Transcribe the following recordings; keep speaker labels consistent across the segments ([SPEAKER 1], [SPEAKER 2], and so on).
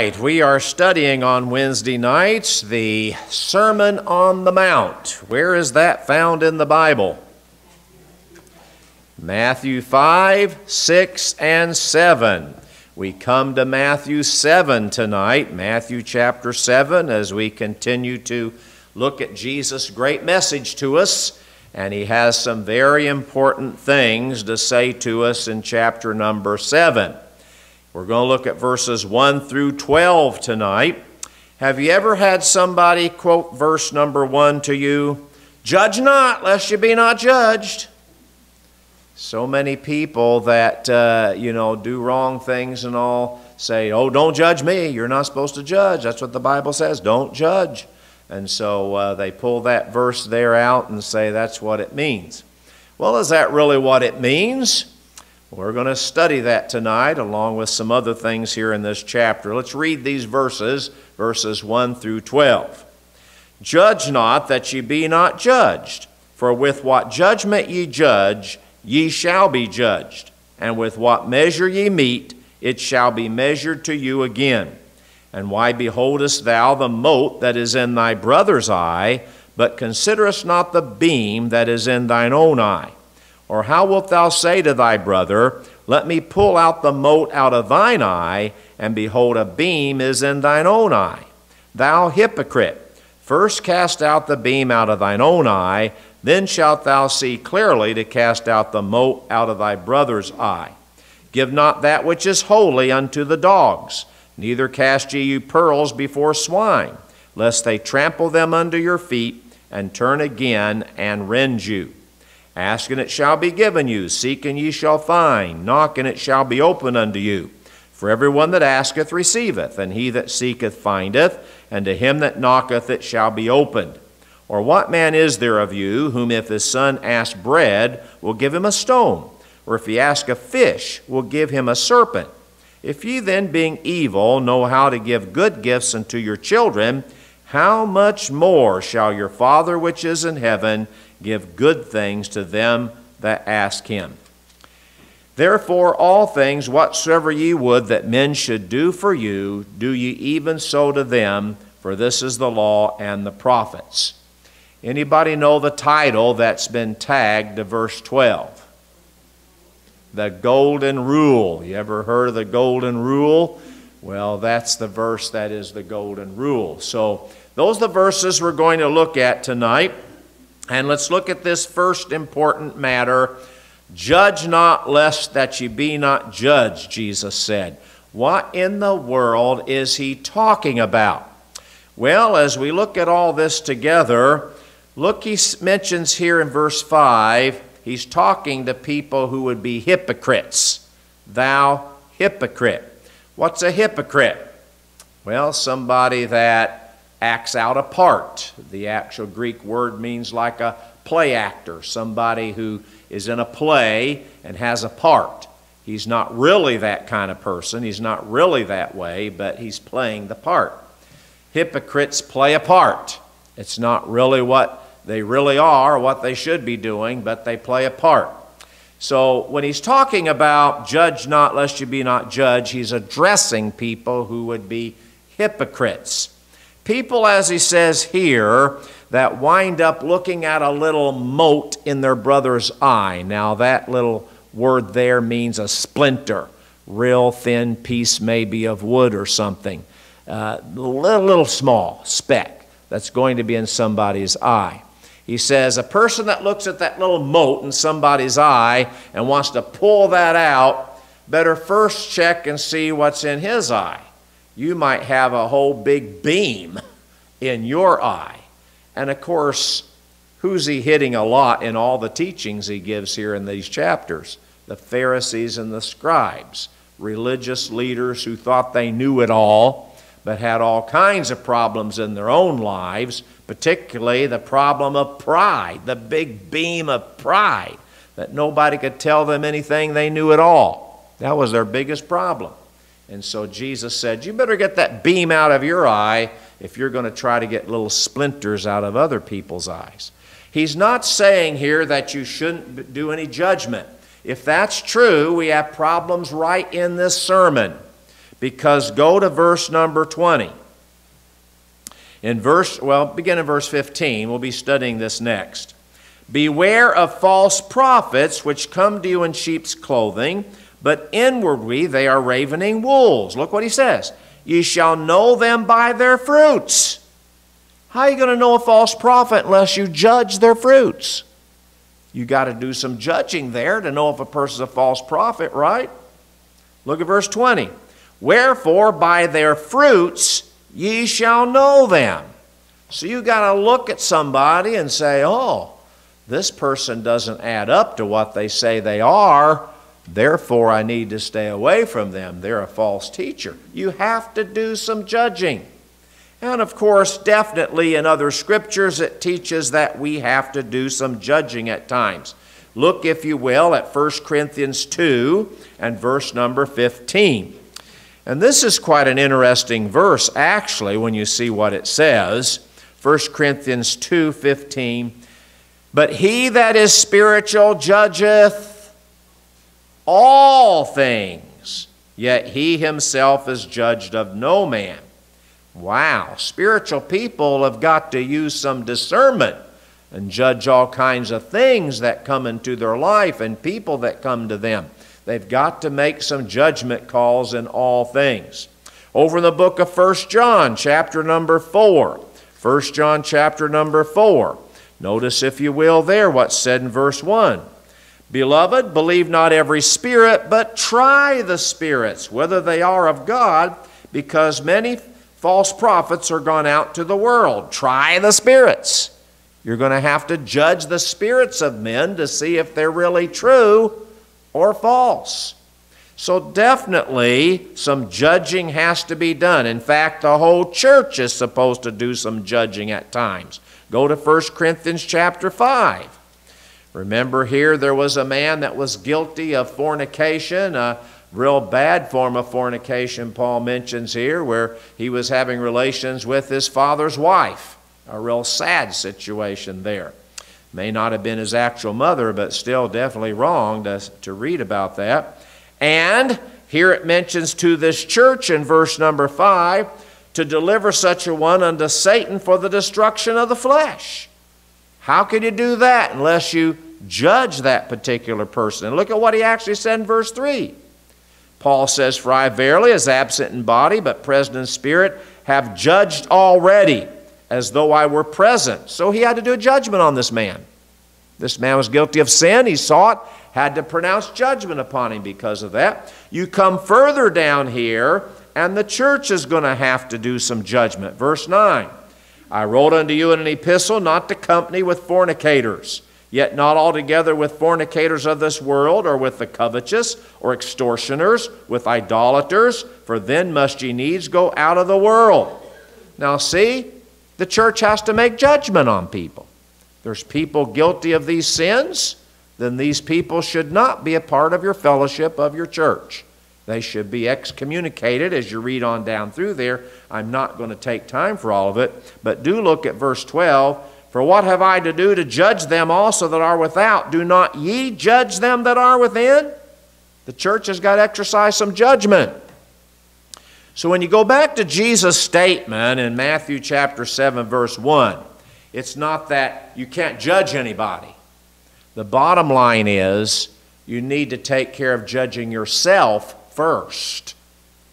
[SPEAKER 1] we are studying on Wednesday nights the Sermon on the Mount. Where is that found in the Bible? Matthew 5, 6, and 7. We come to Matthew 7 tonight, Matthew chapter 7, as we continue to look at Jesus' great message to us. And he has some very important things to say to us in chapter number 7. We're going to look at verses 1 through 12 tonight. Have you ever had somebody quote verse number 1 to you? Judge not, lest you be not judged. So many people that, uh, you know, do wrong things and all say, oh, don't judge me. You're not supposed to judge. That's what the Bible says. Don't judge. And so uh, they pull that verse there out and say that's what it means. Well, is that really what it means? We're going to study that tonight along with some other things here in this chapter. Let's read these verses, verses 1 through 12. Judge not that ye be not judged, for with what judgment ye judge, ye shall be judged, and with what measure ye meet, it shall be measured to you again. And why beholdest thou the mote that is in thy brother's eye, but considerest not the beam that is in thine own eye? Or how wilt thou say to thy brother, Let me pull out the mote out of thine eye, and behold, a beam is in thine own eye? Thou hypocrite, first cast out the beam out of thine own eye, then shalt thou see clearly to cast out the mote out of thy brother's eye. Give not that which is holy unto the dogs, neither cast ye you pearls before swine, lest they trample them under your feet, and turn again and rend you. Ask and it shall be given you. Seek and ye shall find. Knock and it shall be opened unto you. For every one that asketh receiveth, and he that seeketh findeth, and to him that knocketh it shall be opened. Or what man is there of you whom if his son ask bread, will give him a stone? Or if he ask a fish, will give him a serpent? If ye then, being evil, know how to give good gifts unto your children, how much more shall your Father which is in heaven give good things to them that ask him. Therefore, all things whatsoever ye would that men should do for you, do ye even so to them, for this is the law and the prophets. Anybody know the title that's been tagged to verse 12? The Golden Rule. You ever heard of the Golden Rule? Well, that's the verse that is the Golden Rule. So, those are the verses we're going to look at tonight. And let's look at this first important matter. Judge not lest that ye be not judged, Jesus said. What in the world is he talking about? Well, as we look at all this together, look, he mentions here in verse 5, he's talking to people who would be hypocrites. Thou hypocrite. What's a hypocrite? Well, somebody that acts out a part. The actual Greek word means like a play actor, somebody who is in a play and has a part. He's not really that kind of person, he's not really that way, but he's playing the part. Hypocrites play a part. It's not really what they really are, what they should be doing, but they play a part. So when he's talking about judge not lest you be not judged, he's addressing people who would be hypocrites. People, as he says here, that wind up looking at a little mote in their brother's eye. Now, that little word there means a splinter, real thin piece maybe of wood or something. Uh, little, little small speck that's going to be in somebody's eye. He says, a person that looks at that little mote in somebody's eye and wants to pull that out, better first check and see what's in his eye you might have a whole big beam in your eye. And of course, who's he hitting a lot in all the teachings he gives here in these chapters? The Pharisees and the scribes, religious leaders who thought they knew it all, but had all kinds of problems in their own lives, particularly the problem of pride, the big beam of pride, that nobody could tell them anything they knew at all. That was their biggest problem. And so Jesus said, You better get that beam out of your eye if you're going to try to get little splinters out of other people's eyes. He's not saying here that you shouldn't do any judgment. If that's true, we have problems right in this sermon. Because go to verse number 20. In verse, well, begin in verse 15. We'll be studying this next. Beware of false prophets which come to you in sheep's clothing, but inwardly they are ravening wolves. Look what he says. Ye shall know them by their fruits. How are you going to know a false prophet unless you judge their fruits? You got to do some judging there to know if a person's a false prophet, right? Look at verse 20. Wherefore by their fruits ye shall know them. So you got to look at somebody and say, "Oh, this person doesn't add up to what they say they are, therefore I need to stay away from them. They're a false teacher. You have to do some judging. And of course, definitely in other scriptures, it teaches that we have to do some judging at times. Look, if you will, at 1 Corinthians 2 and verse number 15. And this is quite an interesting verse, actually, when you see what it says. 1 Corinthians 2 15. But he that is spiritual judgeth all things, yet he himself is judged of no man. Wow, spiritual people have got to use some discernment and judge all kinds of things that come into their life and people that come to them. They've got to make some judgment calls in all things. Over in the book of 1 John, chapter number 4. 1 John, chapter number 4. Notice, if you will, there what's said in verse 1. Beloved, believe not every spirit, but try the spirits, whether they are of God, because many false prophets are gone out to the world. Try the spirits. You're going to have to judge the spirits of men to see if they're really true or false. So, definitely, some judging has to be done. In fact, the whole church is supposed to do some judging at times. Go to 1 Corinthians chapter 5. Remember here, there was a man that was guilty of fornication, a real bad form of fornication, Paul mentions here, where he was having relations with his father's wife. A real sad situation there. May not have been his actual mother, but still definitely wrong to, to read about that. And here it mentions to this church in verse number 5 to deliver such a one unto Satan for the destruction of the flesh. How can you do that unless you judge that particular person? And look at what he actually said in verse 3. Paul says, For I verily, as absent in body, but present in spirit, have judged already, as though I were present. So he had to do a judgment on this man. This man was guilty of sin. He saw it, had to pronounce judgment upon him because of that. You come further down here, and the church is going to have to do some judgment. Verse 9 I wrote unto you in an epistle not to company with fornicators, yet not altogether with fornicators of this world, or with the covetous, or extortioners, with idolaters, for then must ye needs go out of the world. Now, see, the church has to make judgment on people. There's people guilty of these sins, then these people should not be a part of your fellowship of your church. They should be excommunicated as you read on down through there. I'm not going to take time for all of it, but do look at verse 12. For what have I to do to judge them also that are without? Do not ye judge them that are within? The church has got to exercise some judgment. So when you go back to Jesus' statement in Matthew chapter 7, verse 1, it's not that you can't judge anybody. The bottom line is you need to take care of judging yourself first.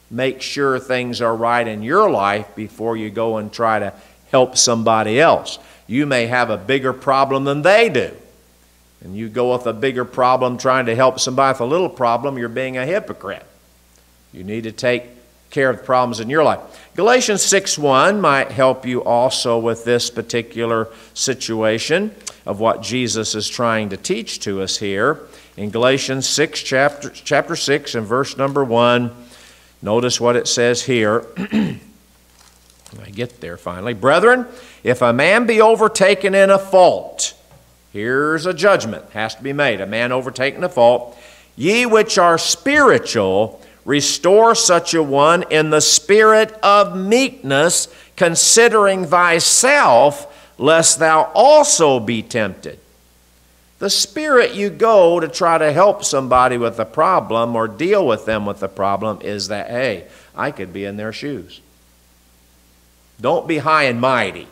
[SPEAKER 1] Make sure things are right in your life before you go and try to help somebody else. You may have a bigger problem than they do. And you go with a bigger problem trying to help somebody with a little problem, you're being a hypocrite. You need to take care of the problems in your life. Galatians 6:1 might help you also with this particular situation of what Jesus is trying to teach to us here in Galatians 6, chapter, chapter 6, and verse number 1. Notice what it says here. I get there finally. Brethren, if a man be overtaken in a fault, here's a judgment has to be made. A man overtaken in a fault, ye which are spiritual, restore such a one in the spirit of meekness, considering thyself, lest thou also be tempted. The spirit you go to try to help somebody with a problem or deal with them with a problem is that, hey, I could be in their shoes. Don't be high and mighty.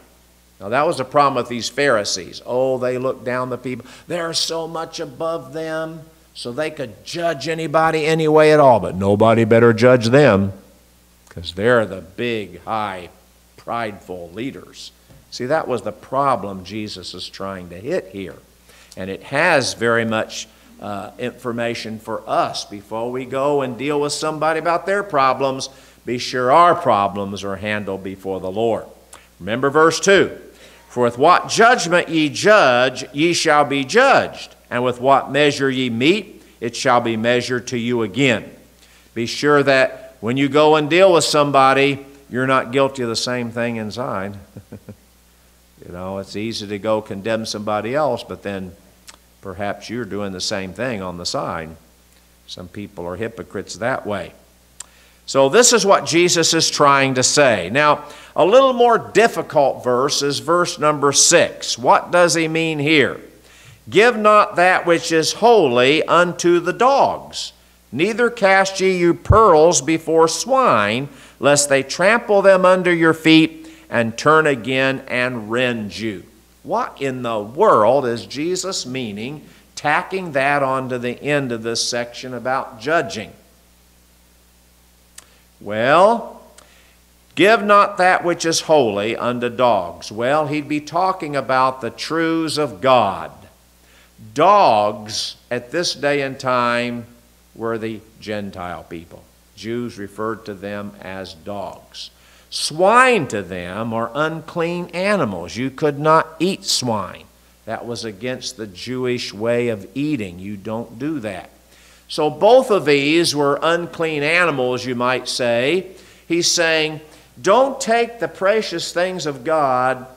[SPEAKER 1] Now, that was the problem with these Pharisees. Oh, they look down the people. They're so much above them, so they could judge anybody any way at all, but nobody better judge them because they're the big, high, prideful leaders. See, that was the problem Jesus is trying to hit here. And it has very much uh, information for us before we go and deal with somebody about their problems. Be sure our problems are handled before the Lord. Remember verse 2 For with what judgment ye judge, ye shall be judged, and with what measure ye meet, it shall be measured to you again. Be sure that when you go and deal with somebody, you're not guilty of the same thing inside. you know, it's easy to go condemn somebody else, but then perhaps you're doing the same thing on the side. Some people are hypocrites that way. So, this is what Jesus is trying to say. Now, a little more difficult verse is verse number six. What does he mean here? Give not that which is holy unto the dogs, neither cast ye your pearls before swine, lest they trample them under your feet and turn again and rend you. What in the world is Jesus meaning, tacking that onto the end of this section about judging? Well, give not that which is holy unto dogs. Well, he'd be talking about the truths of God. Dogs at this day and time were the Gentile people. Jews referred to them as dogs. Swine to them are unclean animals. You could not eat swine. That was against the Jewish way of eating. You don't do that. So both of these were unclean animals, you might say. He's saying, don't take the precious things of God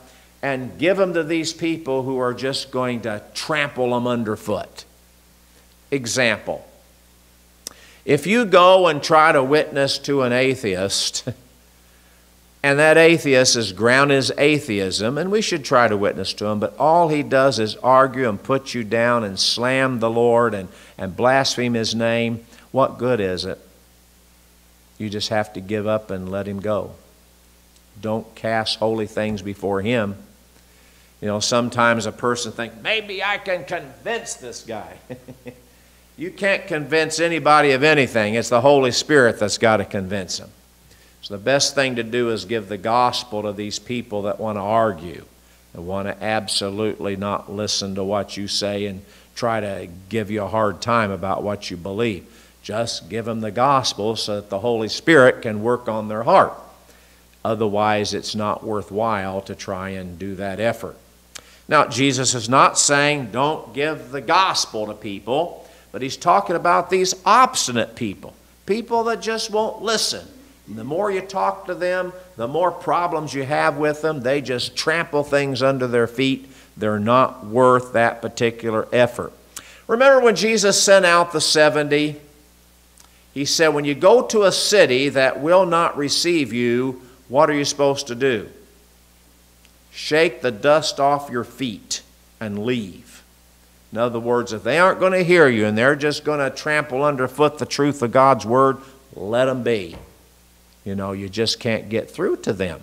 [SPEAKER 1] and give them to these people who are just going to trample them underfoot. Example If you go and try to witness to an atheist, and that atheist is ground his atheism, and we should try to witness to him, but all he does is argue and put you down and slam the Lord and, and blaspheme his name. What good is it? You just have to give up and let him go. Don't cast holy things before him. You know, sometimes a person thinks, maybe I can convince this guy. you can't convince anybody of anything. It's the Holy Spirit that's got to convince them. So the best thing to do is give the gospel to these people that want to argue and want to absolutely not listen to what you say and try to give you a hard time about what you believe. Just give them the gospel so that the Holy Spirit can work on their heart. Otherwise, it's not worthwhile to try and do that effort. Now, Jesus is not saying don't give the gospel to people, but he's talking about these obstinate people, people that just won't listen the more you talk to them, the more problems you have with them. They just trample things under their feet. They're not worth that particular effort. Remember when Jesus sent out the 70? He said, When you go to a city that will not receive you, what are you supposed to do? Shake the dust off your feet and leave. In other words, if they aren't going to hear you and they're just going to trample underfoot the truth of God's word, let them be. You know, you just can't get through to them.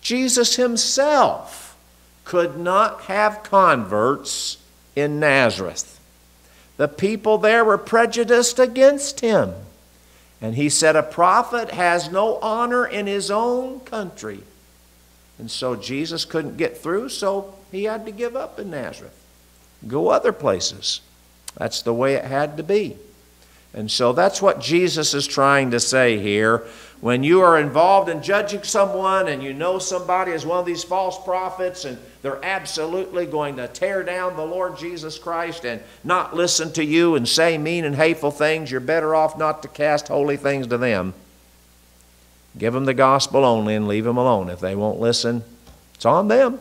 [SPEAKER 1] Jesus himself could not have converts in Nazareth. The people there were prejudiced against him. And he said, A prophet has no honor in his own country. And so Jesus couldn't get through, so he had to give up in Nazareth, go other places. That's the way it had to be. And so that's what Jesus is trying to say here when you are involved in judging someone and you know somebody is one of these false prophets and they're absolutely going to tear down the Lord Jesus Christ and not listen to you and say mean and hateful things, you're better off not to cast holy things to them. Give them the gospel only and leave them alone. If they won't listen, it's on them.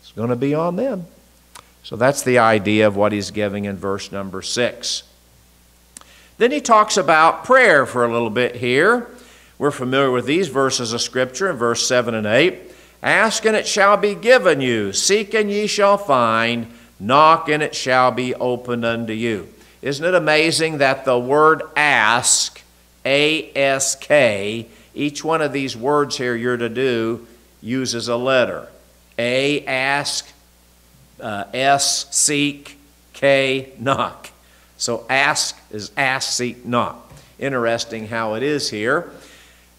[SPEAKER 1] It's going to be on them. So that's the idea of what he's giving in verse number six. Then he talks about prayer for a little bit here. We're familiar with these verses of Scripture in verse 7 and 8. Ask and it shall be given you, seek and ye shall find, knock and it shall be opened unto you. Isn't it amazing that the word ask A S K. Each one of these words here you're to do uses a letter. A, ask, uh, S, seek, K, knock. So ask is ask, seek, knock. Interesting how it is here.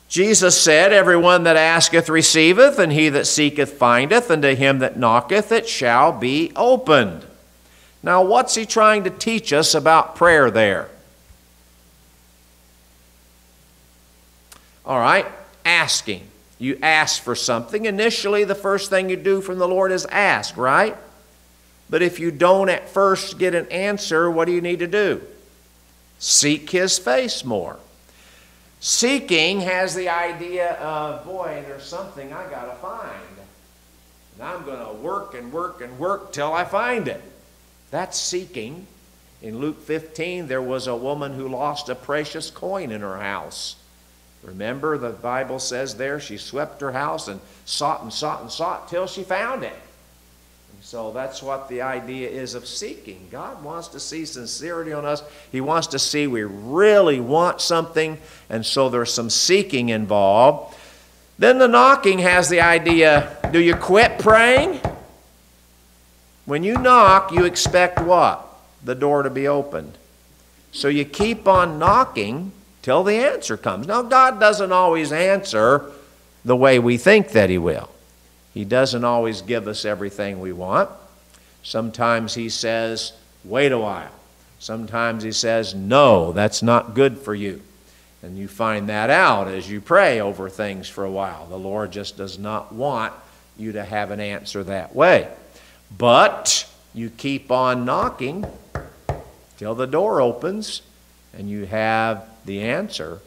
[SPEAKER 1] Jesus said, Everyone that asketh receiveth, and he that seeketh findeth, and to him that knocketh it shall be opened. Now, what's he trying to teach us about prayer there? All right, asking. You ask for something. Initially, the first thing you do from the Lord is ask, right? But if you don't at first get an answer, what do you need to do? Seek His face more. Seeking has the idea of, boy, there's something I got to find. And I'm going to work and work and work till I find it. That's seeking. In Luke 15, there was a woman who lost a precious coin in her house. Remember, the Bible says there she swept her house and sought and sought and sought till she found it. So that's what the idea is of seeking. God wants to see sincerity on us. He wants to see we really want something, and so there's some seeking involved. Then the knocking has the idea do you quit praying? When you knock, you expect what? The door to be opened. So you keep on knocking till the answer comes. Now, God doesn't always answer the way we think that He will. He doesn't always give us everything we want. Sometimes He says, wait a while. Sometimes He says, no, that's not good for you. And you find that out as you pray over things for a while. The Lord just does not want you to have an answer that way. But you keep on knocking till the door opens and you have the answer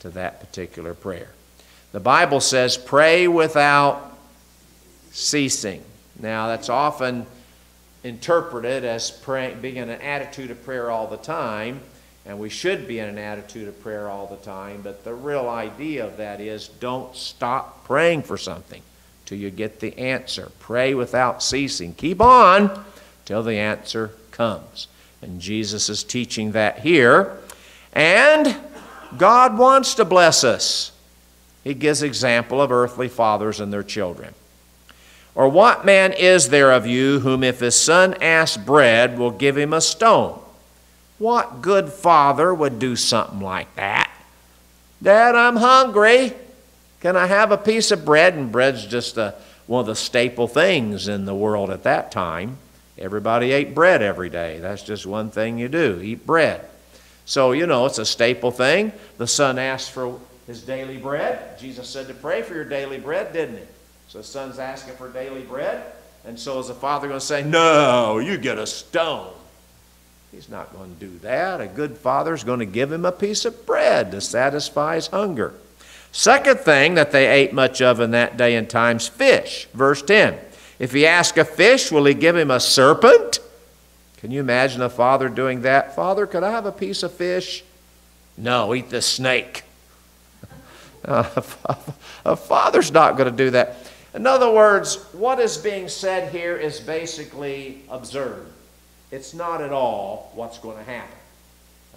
[SPEAKER 1] to that particular prayer. The Bible says, pray without ceasing. Now, that's often interpreted as being in an attitude of prayer all the time, and we should be in an attitude of prayer all the time, but the real idea of that is don't stop praying for something till you get the answer. Pray without ceasing. Keep on till the answer comes. And Jesus is teaching that here. And God wants to bless us. He gives example of earthly fathers and their children. Or what man is there of you whom if his son asks bread will give him a stone? What good father would do something like that? Dad, I'm hungry. Can I have a piece of bread? And bread's just a, one of the staple things in the world at that time. Everybody ate bread every day. That's just one thing you do eat bread. So, you know, it's a staple thing. The son asked for his daily bread. Jesus said to pray for your daily bread, didn't he? So the son's asking for daily bread. And so is the father going to say, No, you get a stone? He's not going to do that. A good father is going to give him a piece of bread to satisfy his hunger. Second thing that they ate much of in that day and times, fish. Verse 10. If he ask a fish, will he give him a serpent? Can you imagine a father doing that? Father, could I have a piece of fish? No, eat the snake. Uh, a father's not going to do that. In other words, what is being said here is basically absurd. It's not at all what's going to happen.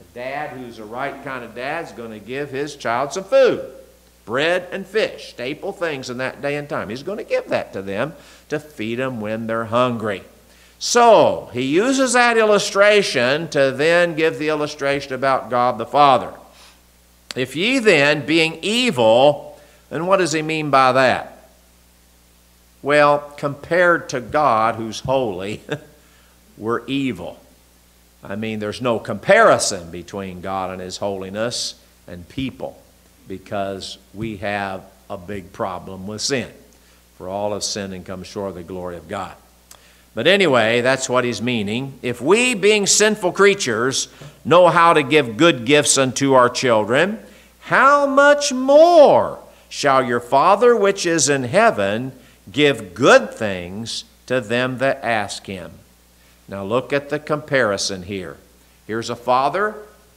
[SPEAKER 1] A dad who's the right kind of dad is going to give his child some food bread and fish, staple things in that day and time. He's going to give that to them to feed them when they're hungry. So, he uses that illustration to then give the illustration about God the Father. If ye then, being evil, and what does he mean by that? Well, compared to God, who's holy, we're evil. I mean, there's no comparison between God and his holiness and people because we have a big problem with sin. For all have sinned and come short of the glory of God. But anyway, that's what he's meaning. If we, being sinful creatures, know how to give good gifts unto our children, how much more shall your Father which is in heaven give good things to them that ask him? Now look at the comparison here. Here's a father,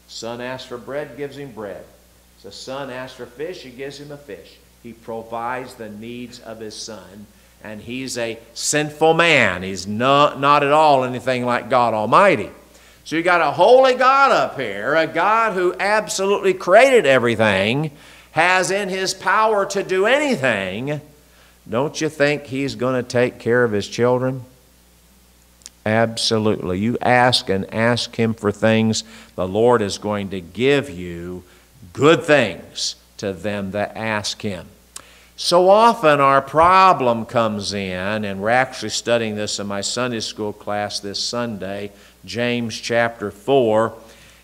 [SPEAKER 1] son asks for bread, gives him bread. The son asks for fish, he gives him a fish. He provides the needs of his son and he's a sinful man. He's not, not at all anything like God Almighty. So you got a holy God up here, a God who absolutely created everything, has in his power to do anything. Don't you think he's going to take care of his children? Absolutely. You ask and ask him for things, the Lord is going to give you good things to them that ask him. So often our problem comes in, and we're actually studying this in my Sunday school class this Sunday, James chapter 4.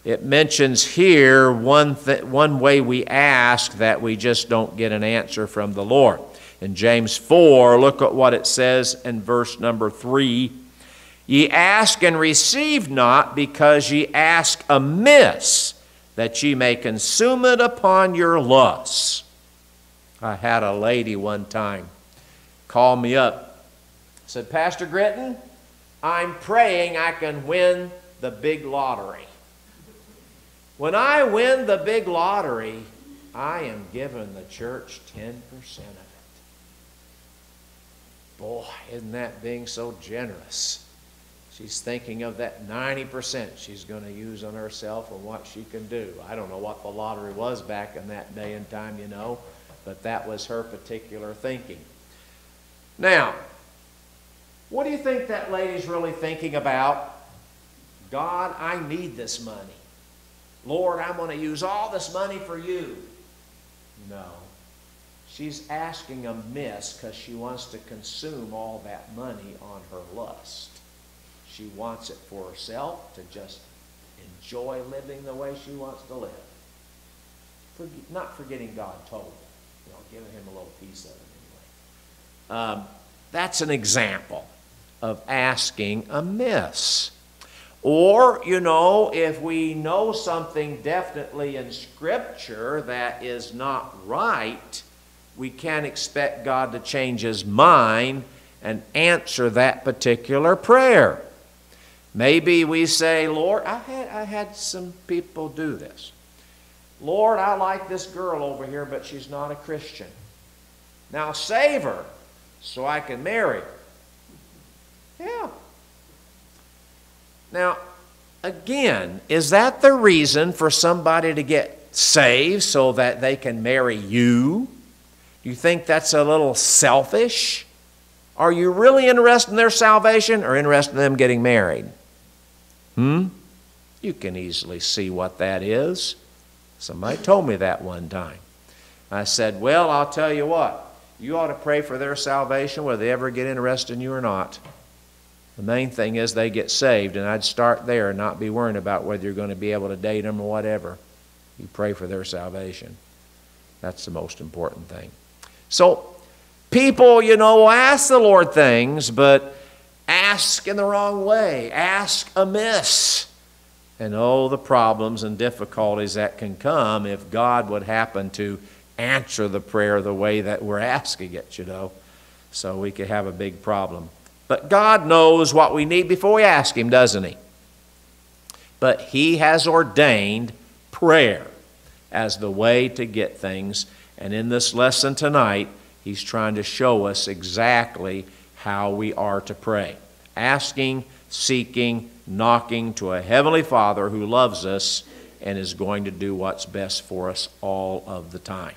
[SPEAKER 1] It mentions here one, one way we ask that we just don't get an answer from the Lord. In James 4, look at what it says in verse number 3. Ye ask and receive not, because ye ask amiss, that ye may consume it upon your lusts. I had a lady one time call me up, said, Pastor Gritton, I'm praying I can win the big lottery. When I win the big lottery, I am giving the church 10% of it. Boy, isn't that being so generous? She's thinking of that 90% she's going to use on herself and what she can do. I don't know what the lottery was back in that day and time, you know but that was her particular thinking. Now, what do you think that lady's really thinking about? God, I need this money. Lord, I'm going to use all this money for you. No. She's asking amiss because she wants to consume all that money on her lust. She wants it for herself to just enjoy living the way she wants to live. not forgetting God told her, You know, giving him a little piece of it anyway. Um, that's an example of asking amiss. Or, you know, if we know something definitely in Scripture that is not right, we can't expect God to change his mind and answer that particular prayer. Maybe we say, Lord, I had, I had some people do this. Lord, I like this girl over here, but she's not a Christian. Now save her so I can marry her. Yeah. Now, again, is that the reason for somebody to get saved so that they can marry you? Do you think that's a little selfish? Are you really interested in their salvation or interested in them getting married? Hmm? You can easily see what that is. Somebody told me that one time. I said, Well, I'll tell you what. You ought to pray for their salvation, whether they ever get interested in you or not. The main thing is they get saved, and I'd start there and not be worrying about whether you're going to be able to date them or whatever. You pray for their salvation. That's the most important thing. So, people, you know, ask the Lord things, but ask in the wrong way, ask amiss and oh, the problems and difficulties that can come if God would happen to answer the prayer the way that we're asking it, you know. So we could have a big problem. But God knows what we need before we ask Him, doesn't He? But He has ordained prayer as the way to get things. And in this lesson tonight, He's trying to show us exactly how we are to pray asking, seeking, knocking to a Heavenly Father who loves us and is going to do what's best for us all of the time.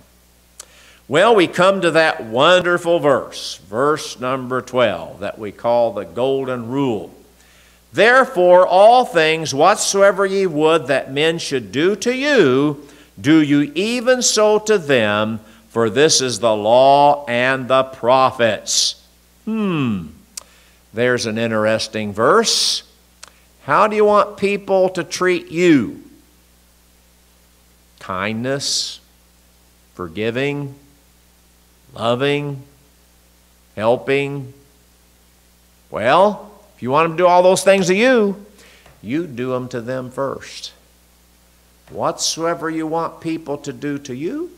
[SPEAKER 1] Well, we come to that wonderful verse, verse number 12, that we call the Golden Rule. Therefore, all things whatsoever ye would that men should do to you, do you even so to them, for this is the law and the prophets. Hmm. There's an interesting verse. How do you want people to treat you? Kindness, forgiving, loving, helping. Well, if you want them to do all those things to you, you do them to them first. Whatsoever you want people to do to you,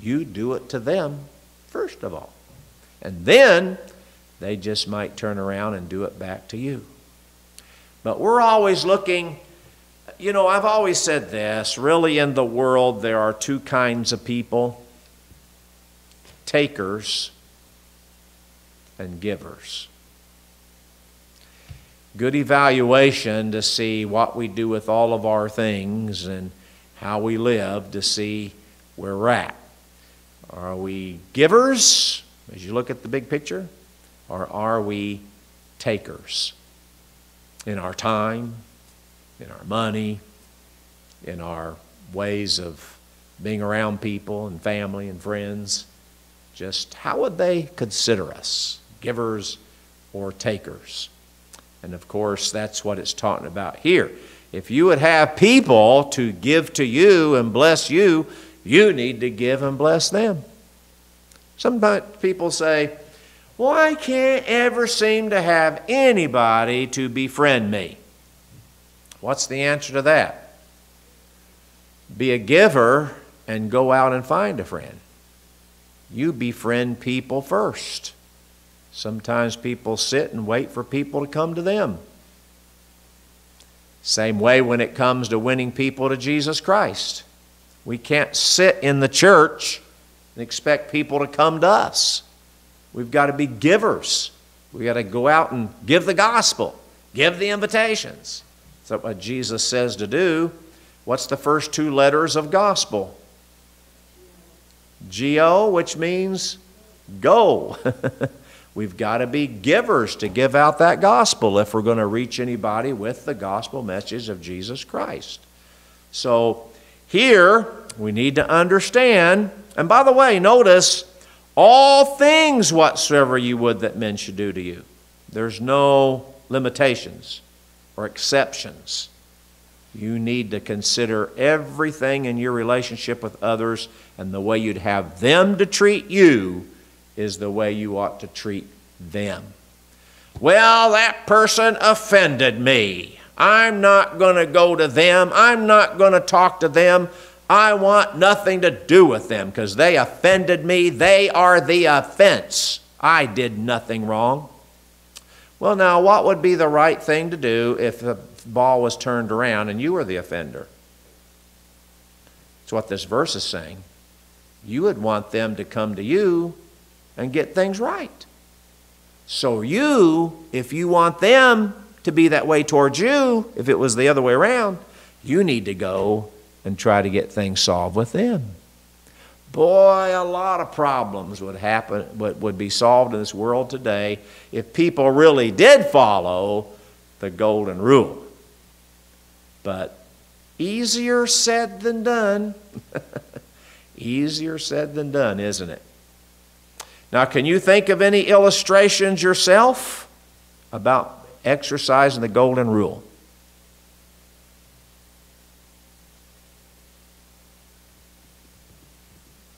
[SPEAKER 1] you do it to them first of all. And then they just might turn around and do it back to you. But we're always looking, you know, I've always said this really, in the world, there are two kinds of people takers and givers. Good evaluation to see what we do with all of our things and how we live to see where we're at. Are we givers, as you look at the big picture, or are we takers in our time, in our money, in our ways of being around people and family and friends? Just how would they consider us, givers or takers? And of course, that's what it's talking about here. If you would have people to give to you and bless you, you need to give and bless them. Sometimes people say, Well, I can't ever seem to have anybody to befriend me. What's the answer to that? Be a giver and go out and find a friend. You befriend people first. Sometimes people sit and wait for people to come to them. Same way when it comes to winning people to Jesus Christ. We can't sit in the church and expect people to come to us. We've got to be givers. We've got to go out and give the gospel, give the invitations. That's what Jesus says to do. What's the first two letters of gospel? G O, which means go. We've got to be givers to give out that gospel if we're going to reach anybody with the gospel message of Jesus Christ. So here we need to understand, and by the way, notice all things whatsoever you would that men should do to you. There's no limitations or exceptions. You need to consider everything in your relationship with others and the way you'd have them to treat you is the way you ought to treat them. Well, that person offended me. I'm not going to go to them. I'm not going to talk to them. I want nothing to do with them because they offended me. They are the offense. I did nothing wrong. Well, now, what would be the right thing to do if the ball was turned around and you were the offender? That's what this verse is saying. You would want them to come to you and get things right. So, you, if you want them to be that way towards you, if it was the other way around, you need to go and try to get things solved with them. Boy, a lot of problems would happen, would be solved in this world today if people really did follow the golden rule. But easier said than done. easier said than done, isn't it? Now, can you think of any illustrations yourself about exercising the golden rule?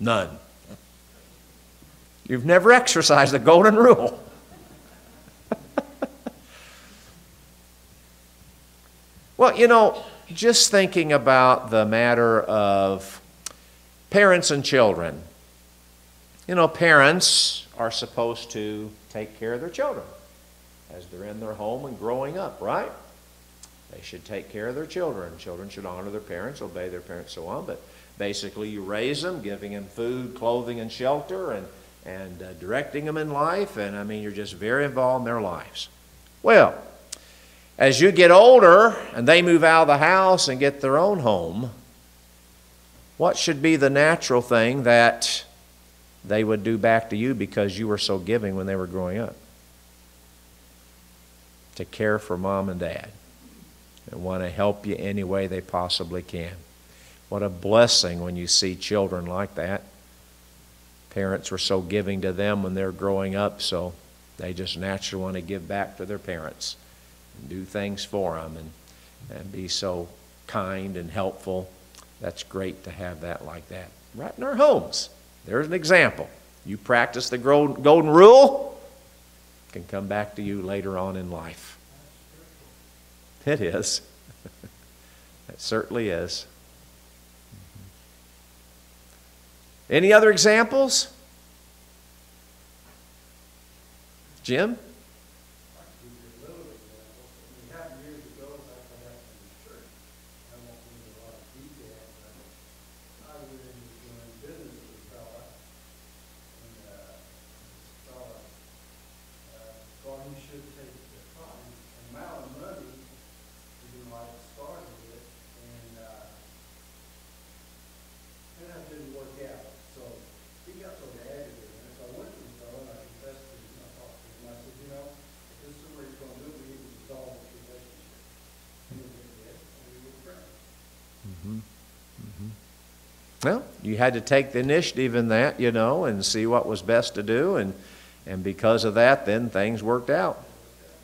[SPEAKER 1] None. You've never exercised the golden rule. well, you know, just thinking about the matter of parents and children. You know, parents are supposed to take care of their children as they're in their home and growing up, right? They should take care of their children. Children should honor their parents, obey their parents, so on. But basically, you raise them, giving them food, clothing, and shelter, and, and uh, directing them in life. And I mean, you're just very involved in their lives. Well, as you get older and they move out of the house and get their own home, what should be the natural thing that they would do back to you because you were so giving when they were growing up. To care for mom and dad and want to help you any way they possibly can. What a blessing when you see children like that. Parents were so giving to them when they're growing up, so they just naturally want to give back to their parents and do things for them and, and be so kind and helpful. That's great to have that like that right in our homes. There's an example. You practice the golden rule, can come back to you later on in life. It is. it certainly is. Any other examples? Jim? You had to take the initiative in that, you know, and see what was best to do, and, and because of that, then things worked out.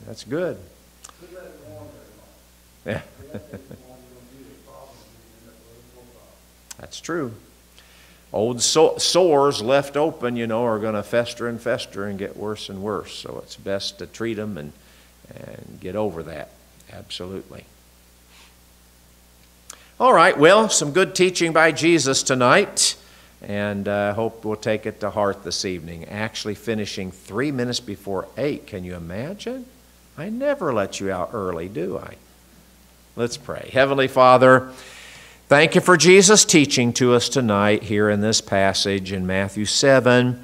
[SPEAKER 1] That's good. Yeah. That's true. Old so- sores left open, you know, are going to fester and fester and get worse and worse. So it's best to treat them and, and get over that. Absolutely. All right, well, some good teaching by Jesus tonight, and I uh, hope we'll take it to heart this evening. Actually, finishing three minutes before eight. Can you imagine? I never let you out early, do I? Let's pray. Heavenly Father, thank you for Jesus' teaching to us tonight here in this passage in Matthew 7.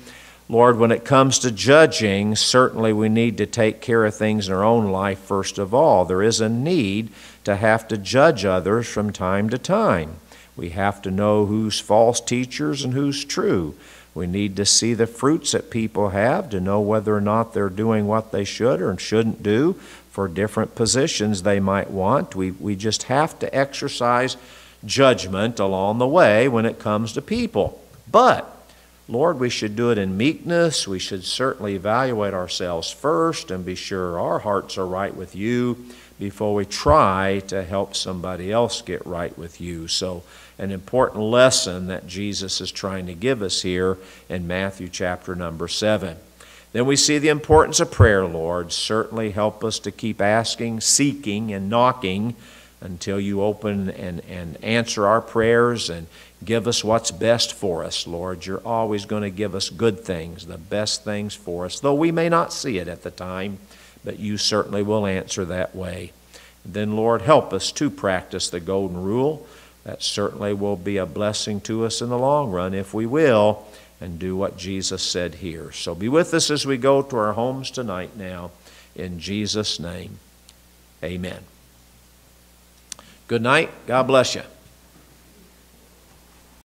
[SPEAKER 1] Lord, when it comes to judging, certainly we need to take care of things in our own life first of all. There is a need to have to judge others from time to time. We have to know who's false teachers and who's true. We need to see the fruits that people have to know whether or not they're doing what they should or shouldn't do for different positions they might want. We, we just have to exercise judgment along the way when it comes to people. But Lord, we should do it in meekness. We should certainly evaluate ourselves first and be sure our hearts are right with you before we try to help somebody else get right with you. So, an important lesson that Jesus is trying to give us here in Matthew chapter number 7. Then we see the importance of prayer, Lord. Certainly help us to keep asking, seeking, and knocking until you open and, and answer our prayers and give us what's best for us, Lord. You're always going to give us good things, the best things for us, though we may not see it at the time, but you certainly will answer that way. Then, Lord, help us to practice the golden rule. That certainly will be a blessing to us in the long run if we will and do what Jesus said here. So be with us as we go to our homes tonight now. In Jesus' name, amen. Good night. God bless you.